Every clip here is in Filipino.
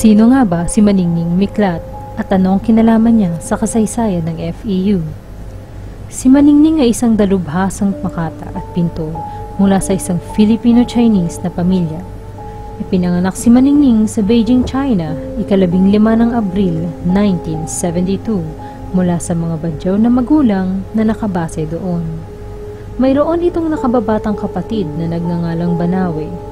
Sino nga ba si Maningning Miklat at anong kinalaman niya sa kasaysayan ng FEU? Si Maningning ay isang dalubhasang makata at pintor mula sa isang Filipino-Chinese na pamilya. Ipinanganak si Maningning sa Beijing, China, ikalabing lima ng Abril 1972 mula sa mga badyaw na magulang na nakabase doon. Mayroon itong nakababatang kapatid na nagngangalang Banawe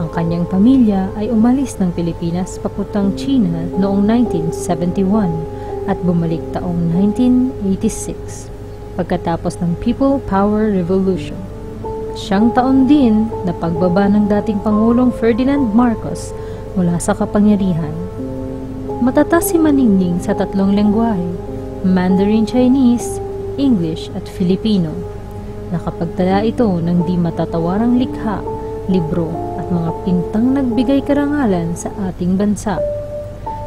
ang kanyang pamilya ay umalis ng Pilipinas papuntang China noong 1971 at bumalik taong 1986 pagkatapos ng People Power Revolution. Siyang taon din na pagbaba ng dating Pangulong Ferdinand Marcos mula sa kapangyarihan. Matatas si Maningning sa tatlong lengguwahe, Mandarin Chinese, English at Filipino. Nakapagtala ito ng di matatawarang likha, libro mga pintang nagbigay karangalan sa ating bansa.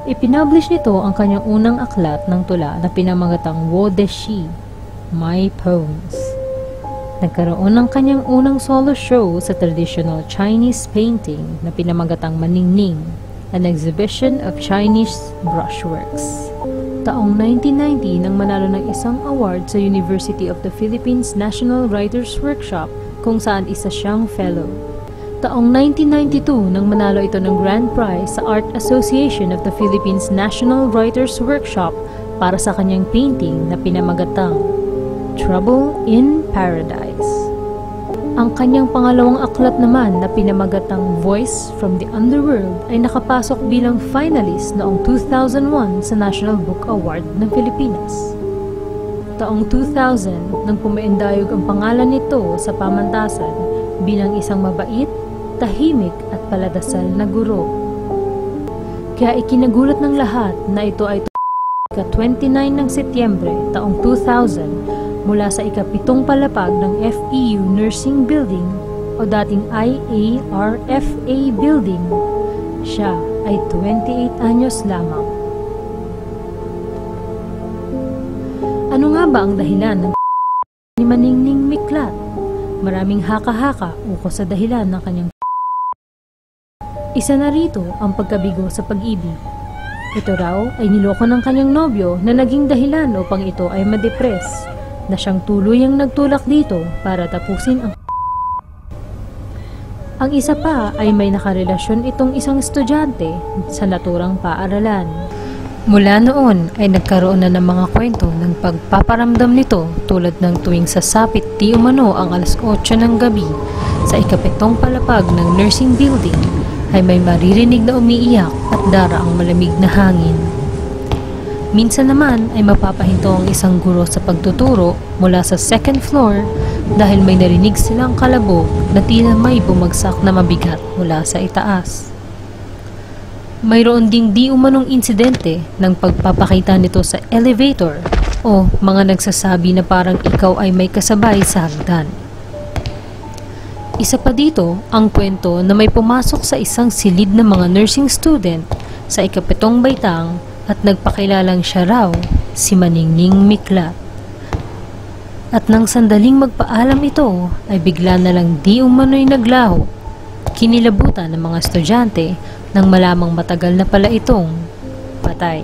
Ipinablish nito ang kanyang unang aklat ng tula na pinamagatang Wo De Shi, My Poems. Nagkaroon ng kanyang unang solo show sa traditional Chinese painting na pinamagatang Maningning, an exhibition of Chinese brushworks. Taong 1990 nang manalo ng isang award sa University of the Philippines National Writers Workshop kung saan isa siyang fellow. Taong 1992 nang manalo ito ng Grand Prize sa Art Association of the Philippines National Writers Workshop para sa kanyang painting na pinamagatang Trouble in Paradise. Ang kanyang pangalawang aklat naman na pinamagatang Voice from the Underworld ay nakapasok bilang finalist noong 2001 sa National Book Award ng Pilipinas. Taong 2000 nang pumaindayog ang pangalan nito sa pamantasan bilang isang mabait tahimik at paladasal na guro. Kaya ikinagulat ng lahat na ito ay ika-29 ng Setyembre taong 2000 mula sa ikapitong palapag ng FEU Nursing Building o dating IARFA Building. Siya ay 28 anyos lamang. Ano nga ba ang dahilan ng ni Maningning Miklat? Maraming haka-haka ukol sa dahilan ng kanyang isa na rito ang pagkabigo sa pag-ibig. Ito raw ay niloko ng kanyang nobyo na naging dahilan upang ito ay madepres, na siyang tuluyang nagtulak dito para tapusin ang ang isa pa ay may nakarelasyon itong isang estudyante sa naturang paaralan. Mula noon ay nagkaroon na ng mga kwento ng pagpaparamdam nito tulad ng tuwing sasapit di umano ang alas 8 ng gabi sa ikapitong palapag ng nursing building ay may maririnig na umiiyak at dara ang malamig na hangin. Minsan naman ay mapapahinto ang isang guro sa pagtuturo mula sa second floor dahil may narinig silang kalabog na tila may bumagsak na mabigat mula sa itaas. Mayroon ding di umanong insidente ng pagpapakita nito sa elevator o mga nagsasabi na parang ikaw ay may kasabay sa hagdan. Isa pa dito ang kwento na may pumasok sa isang silid na mga nursing student sa ikapitong baitang at nagpakilalang siya raw si Maningning Miklat. At nang sandaling magpaalam ito ay bigla na lang di umano'y naglaho. Kinilabutan ng mga estudyante nang malamang matagal na pala itong patay.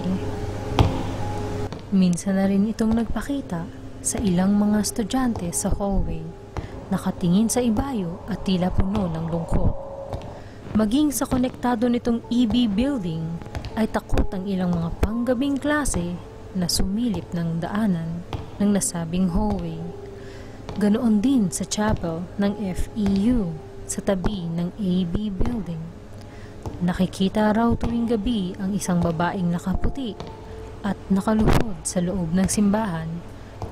Minsan na rin itong nagpakita sa ilang mga estudyante sa hallway nakatingin sa ibayo at tila puno ng lungkot. Maging sa konektado nitong EB building ay takot ang ilang mga panggabing klase na sumilip ng daanan ng nasabing hallway. Ganoon din sa chapel ng FEU sa tabi ng AB building. Nakikita raw tuwing gabi ang isang babaeng nakaputi at nakaluhod sa loob ng simbahan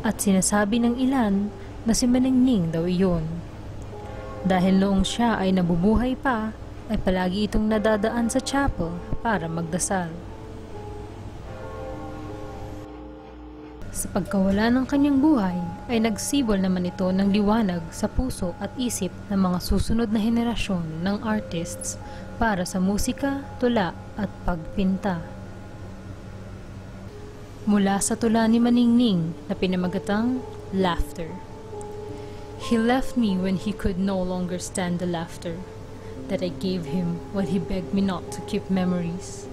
at sinasabi ng ilan na si Maningning daw iyon. Dahil noong siya ay nabubuhay pa, ay palagi itong nadadaan sa chapel para magdasal. Sa pagkawala ng kanyang buhay, ay nagsibol naman ito ng liwanag sa puso at isip ng mga susunod na henerasyon ng artists para sa musika, tula at pagpinta. Mula sa tula ni Maningning na pinamagatang Laughter. He left me when he could no longer stand the laughter that I gave him while he begged me not to keep memories.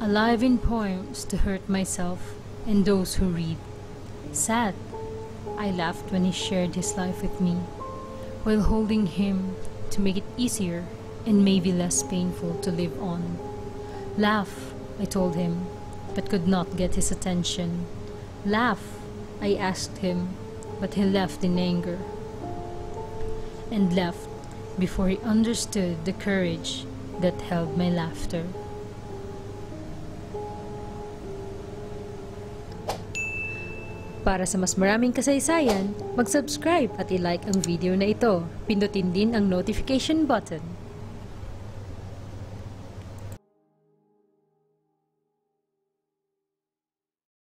alive in poems to hurt myself and those who read. Sad, I laughed when he shared his life with me, while holding him to make it easier and maybe less painful to live on. Laugh, I told him, but could not get his attention. Laugh, I asked him, but he left in anger. And left before he understood the courage that held my laughter. Para sa mas maraming kasaysayan, mag-subscribe at i-like ang video na ito. Pindutin din ang notification button.